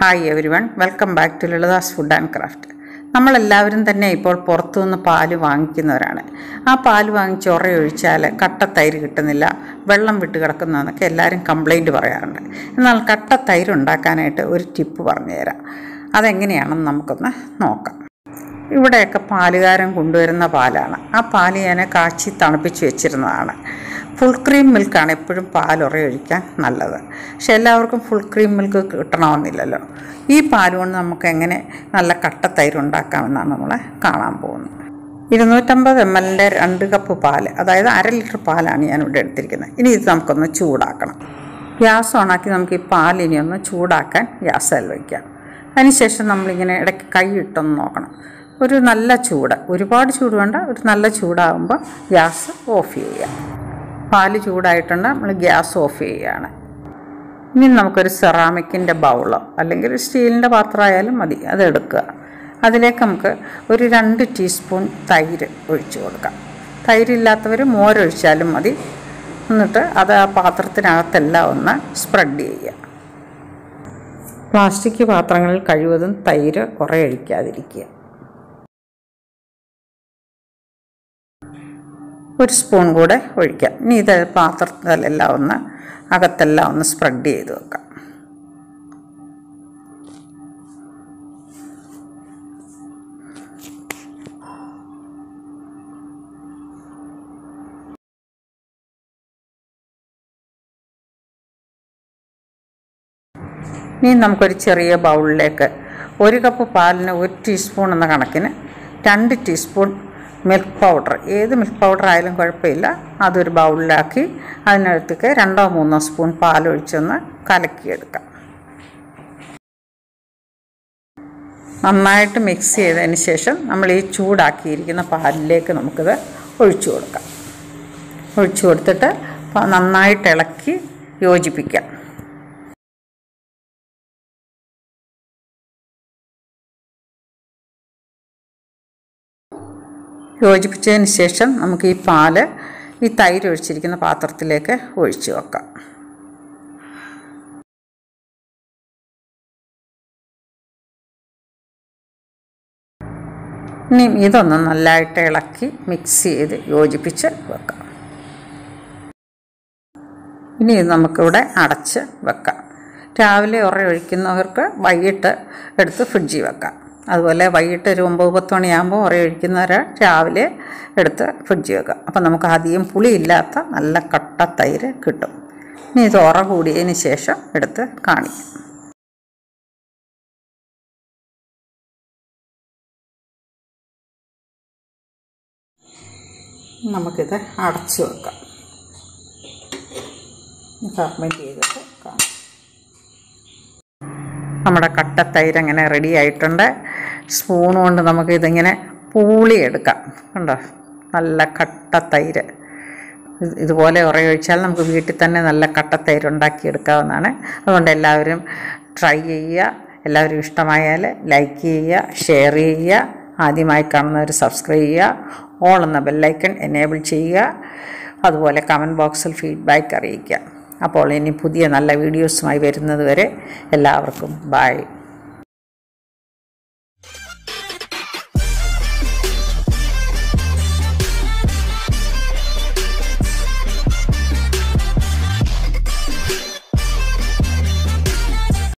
Hi everyone welcome back to Lalitha's food and craft നമ്മളെല്ലാവരും തന്നെ ഇപ്പോൾ പുറത്തുനിന്ന് പാൽ വാങ്ങിക്കുന്നവരാണ്. ആ പാൽ വാങ്ങിച്ച് ഉറയൊഴിച്ചാൽ കട്ട തൈര് കിട്ടുന്നില്ല വെള്ളം വിട്ട് കിടക്കുന്നതെന്നൊക്കെ എല്ലാവരും കംപ്ലൈന്റ് പറയാറുണ്ട്. എന്നാൽ കട്ട തൈര് ഉണ്ടാക്കാനായിട്ട് ഒരു ടിപ്പ് പറഞ്ഞുതരാം. അതെങ്ങനെയാണെന്ന് നമുക്കൊന്ന് നോക്കാം. ഇവിടെയൊക്കെ പാലുകാരൻ കൊണ്ടുവരുന്ന പാലാണ്. ആ പാൽ ഞാൻ കാച്ചി തണുപ്പിച്ച് വെച്ചിരുന്നതാണ്. ഫുൾ ക്രീം മിൽക്കാണ് എപ്പോഴും പാലുറയൊഴിക്കാൻ നല്ലത്. പക്ഷെ എല്ലാവർക്കും ഫുൾ ക്രീം മിൽക്ക് കിട്ടണമെന്നില്ലല്ലോ. ഈ പാൽ കൊണ്ട് നമുക്ക് എങ്ങനെ നല്ല കട്ട തൈര് ഉണ്ടാക്കാമെന്നാണ് നമ്മൾ കാണാൻ പോകുന്നത്. ഇരുന്നൂറ്റമ്പത് എം എല്ലിന്റെ രണ്ട് കപ്പ് പാൽ അതായത് അര ലിറ്റർ പാലാണ് ഞാൻ ഇവിടെ എടുത്തിരിക്കുന്നത്. ഇനി ഇത് നമുക്കൊന്ന് ചൂടാക്കണം. ഗ്യാസ് ഓണാക്കി നമുക്ക് ഈ പാൽ ഇനി ഒന്ന് ചൂടാക്കാൻ ഗ്യാസിൽ വയ്ക്കാം അതിനുശേഷം നമ്മളിങ്ങനെ ഇടയ്ക്ക് കൈ ഇട്ടൊന്ന് നോക്കണം. ഒരു നല്ല ചൂട് ഒരുപാട് ചൂട് വേണ്ട ഒരു നല്ല ചൂടാകുമ്പോൾ ഗ്യാസ് ഓഫ് ചെയ്യുക. പാൽ ചൂടായിട്ടുണ്ട്. നമ്മൾ ഗ്യാസ് ഓഫ് ചെയ്യുകയാണ്. ഇനി നമുക്കൊരു സെറാമിക്കിന്റെ ബൗളോ അല്ലെങ്കിൽ സ്റ്റീലിന്റെ പാത്രമായാലും മതി. അതെടുക്കുക അതിലേക്ക് നമുക്ക് ഒരു രണ്ട് ടീസ്പൂൺ തൈര് ഒഴിച്ചു കൊടുക്കാം. തൈരില്ലാത്തവർ മോരൊഴിച്ചാലും മതി. എന്നിട്ട് അത് ആ പാത്രത്തിനകത്തെല്ലാം ഒന്ന് സ്പ്രെഡ് ചെയ്യുക. പ്ലാസ്റ്റിക് പാത്രങ്ങളിൽ കഴിവതും തൈര് കുറേ ഒഴിക്കാതിരിക്കുക. ഒരു സ്പൂൺ കൂടെ ഒഴിക്കാം. ഇനി ഇത് പാത്രത്തിലെല്ലാം ഒന്ന് അകത്തെല്ലാം ഒന്ന് സ്പ്രെഡ് ചെയ്ത് വെക്കാം. ഇനി നമുക്കൊരു ചെറിയ ബൗളിലേക്ക് ഒരു കപ്പ് പാലിന് ഒരു ടീസ്പൂൺ എന്ന കണക്കിന് രണ്ട് ടീസ്പൂൺ മിൽക്ക് പൗഡർ. ഏത് മിൽക്ക് പൗഡർ ആയാലും കുഴപ്പമില്ല. അതൊരു ബൗളിലാക്കി അതിനകത്തേക്ക് രണ്ടോ മൂന്നോ സ്പൂൺ പാലൊഴിച്ചൊന്ന് കലക്കിയെടുക്കാം. നന്നായിട്ട് മിക്സ് ചെയ്തതിന് ശേഷം നമ്മൾ ഈ ചൂടാക്കിയിരിക്കുന്ന പാലിലേക്ക് നമുക്കിത് ഒഴിച്ചു കൊടുക്കാം. ഒഴിച്ചു കൊടുത്തിട്ട് നന്നായിട്ട് ഇളക്കി യോജിപ്പിക്കാം. യോജിപ്പിച്ചതിന് ശേഷം നമുക്ക് ഈ പാൽ ഈ തൈര് ഒഴിച്ചിരിക്കുന്ന പാത്രത്തിലേക്ക് ഒഴിച്ചു വെക്കാം. ഇനി ഇതൊന്ന് നല്ലതായിട്ട് ഇളക്കി മിക്സ് ചെയ്ത് യോജിപ്പിച്ച് വെക്കാം. ഇനി ഇത് നമുക്കിവിടെ അടച്ച് വെക്കാം. രാവിലെ ഉറ ഒഴിക്കുന്നവർക്ക് വൈകിട്ട് എടുത്ത് ഫ്രിഡ്ജിൽ വെക്കാം. അതുപോലെ വൈകിട്ട് ഒരു ഒമ്പത് പത്ത് മണിയാകുമ്പോൾ ഉറ ഒഴിക്കുന്നവർ രാവിലെ എടുത്ത് ഫ്രിഡ്ജ് വെക്കാം. അപ്പം നമുക്ക് അധികം പുളിയില്ലാത്ത നല്ല കട്ട തൈര് കിട്ടും. ഇനി ഇത് ഉറ കൂടിയതിന് ശേഷം എടുത്ത് കാണിക്കും. നമുക്കിത് അടച്ചു വെക്കാം. ഫർമെന്റ് ചെയ്തിട്ട് കാണാം നമ്മുടെ കട്ടത്തൈര് അങ്ങനെ റെഡി ആയിട്ടുണ്ട്. സ്പൂൺ കൊണ്ട് നമുക്ക് ഇതിങ്ങനെ പൂളിയെടുക്കാം. കണ്ടോ? നല്ല കട്ട തൈര്. ഇതുപോലെ ഉറയൊഴിച്ചാൽ നമുക്ക് വീട്ടിൽ തന്നെ നല്ല കട്ട തൈര് ഉണ്ടാക്കിയെടുക്കാവുന്നതാണ്. അതുകൊണ്ട് എല്ലാവരും ട്രൈ ചെയ്യുക. എല്ലാവരും ഇഷ്ടമായാൽ ലൈക്ക് ചെയ്യുക ഷെയർ ചെയ്യുക. ആദ്യമായി കാണുന്നവർ സബ്സ്ക്രൈബ് ചെയ്യുക. ഓൾ എന്ന ബെല്ലൈക്കൺ എനേബിൾ ചെയ്യുക. അതുപോലെ കമന്റ് ബോക്സിൽ ഫീഡ്ബാക്ക് അറിയിക്കുക. അപ്പോൾ ഇനി പുതിയ നല്ല വീഡിയോസുമായി വരുന്നത് വരെ എല്ലാവർക്കും ബായ്